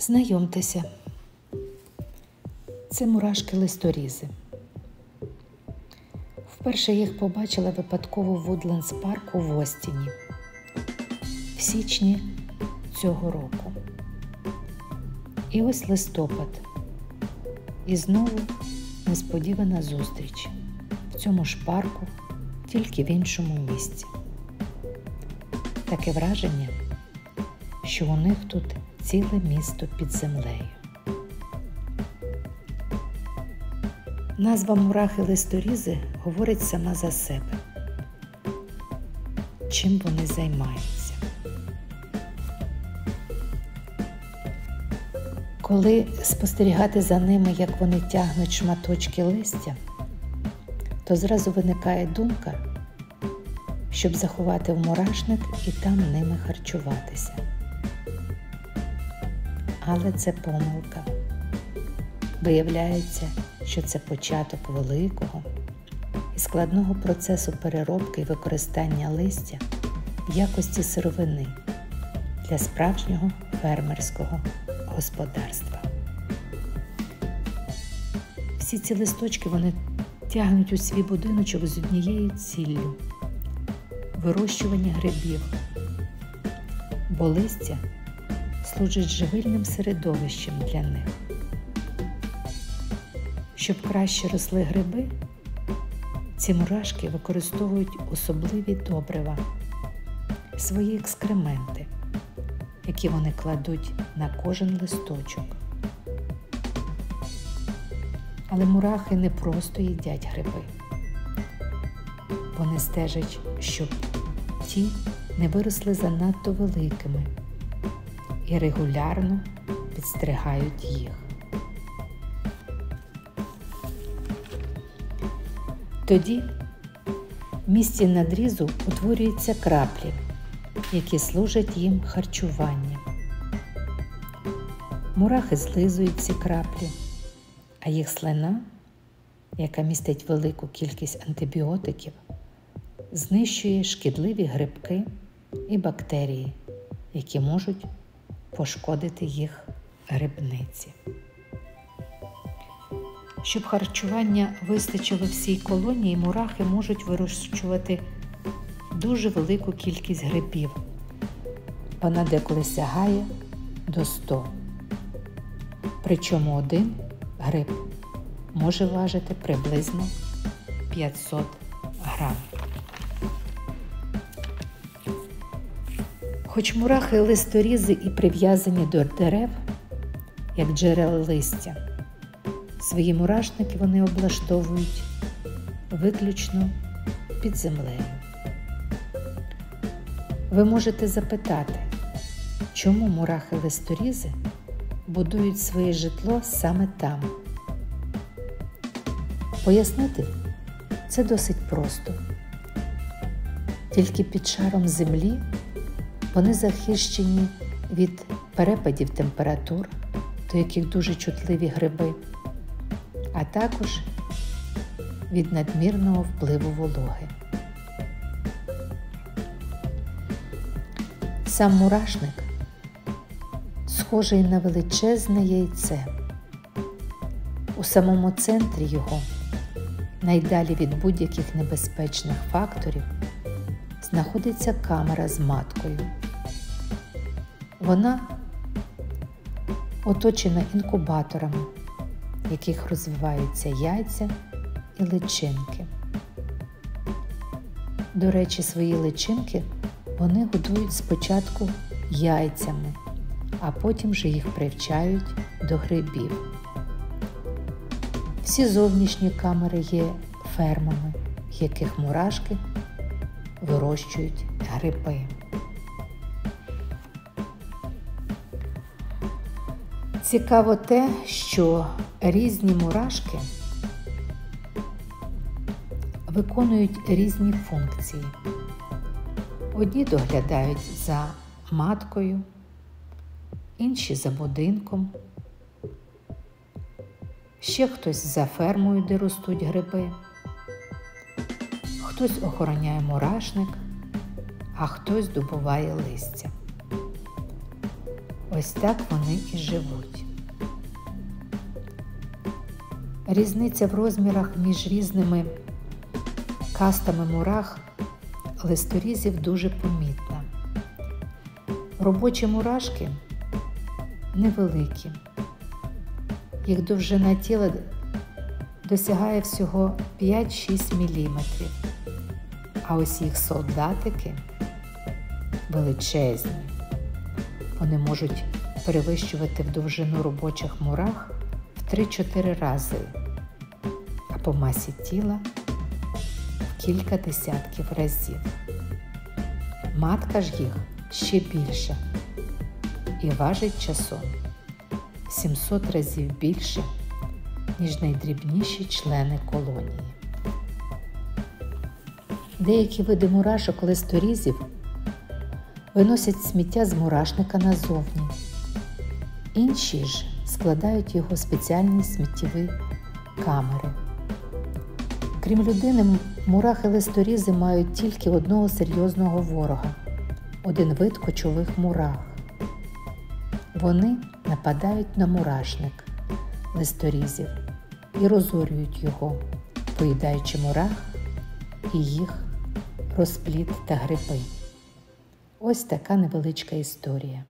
Знайомтеся, це мурашки листорізи. Вперше їх побачила випадково в Вудлендс парку в Остіні в січні цього року. І ось листопад. І знову несподівана зустріч в цьому ж парку, тільки в іншому місці. Таке враження, що у них тут ціле місто під землею. Назва мурахи листорізи говорить сама за себе. Чим вони займаються? Коли спостерігати за ними, як вони тягнуть шматочки листя, то зразу виникає думка, щоб заховати в мурашник і там ними харчуватися. Але це помилка. Виявляється, що це початок великого і складного процесу переробки і використання листя в якості сировини для справжнього фермерського господарства. Всі ці листочки вони тягнуть у свій будиночок з однією ціллю вирощування грибів, бо листя служить живильним середовищем для них. Щоб краще росли гриби, ці мурашки використовують особливі добрива, свої екскременти, які вони кладуть на кожен листочок. Але мурахи не просто їдять гриби. Вони стежать, щоб ті не виросли занадто великими і регулярно підстригають їх. Тоді в місці надрізу утворюються краплі, які служать їм харчуванням. Мурахи злизують ці краплі, а їх слина, яка містить велику кількість антибіотиків, знищує шкідливі грибки і бактерії, які можуть пошкодити їх грибниці. Щоб харчування вистачило всій колонії, мурахи можуть вирощувати дуже велику кількість грибів. Вона деколи сягає до 100. Причому один гриб може важити приблизно 500 грам. Хоч мурахи листорізи і прив'язані до дерев, як джерела листя, свої мурашники вони облаштовують виключно під землею. Ви можете запитати, чому мурахи листорізи будують своє житло саме там? Пояснити це досить просто. Тільки під шаром землі вони захищені від перепадів температур, до яких дуже чутливі гриби, а також від надмірного впливу вологи. Сам мурашник схожий на величезне яйце. У самому центрі його, найдалі від будь-яких небезпечних факторів, знаходиться камера з маткою. Вона оточена інкубаторами, в яких розвиваються яйця і личинки. До речі, свої личинки вони годують спочатку яйцями, а потім вже їх привчають до грибів. Всі зовнішні камери є фермами, в яких мурашки вирощують гриби. Цікаво те, що різні мурашки виконують різні функції. Одні доглядають за маткою, інші за будинком, ще хтось за фермою, де ростуть гриби, хтось охороняє мурашник, а хтось добуває листя. ось так вони і живуть. Різниця в розмірах між різними кастами мурах листорізів дуже помітна. Робочі мурашки невеликі, їх довжина тіла досягає всього 5-6 мм, а ось їх солдатики величезні. Вони можуть перевищувати в довжину робочих мурах 3-4 рази, а по масі тіла кілька десятків разів. Матка ж їх ще більша і важить часом 700 разів більше, ніж найдрібніші члени колонії. Деякі види мурашок листорізів виносять сміття з мурашника назовні. Інші ж складають його спеціальні сміттєві камери. Крім людини, мурахи листорізи мають тільки одного серйозного ворога один вид кочових мурах. Вони нападають на мурашник листорізів і розорюють його, поїдаючи мурах і їх розплід та гриби. Ось така невеличка історія.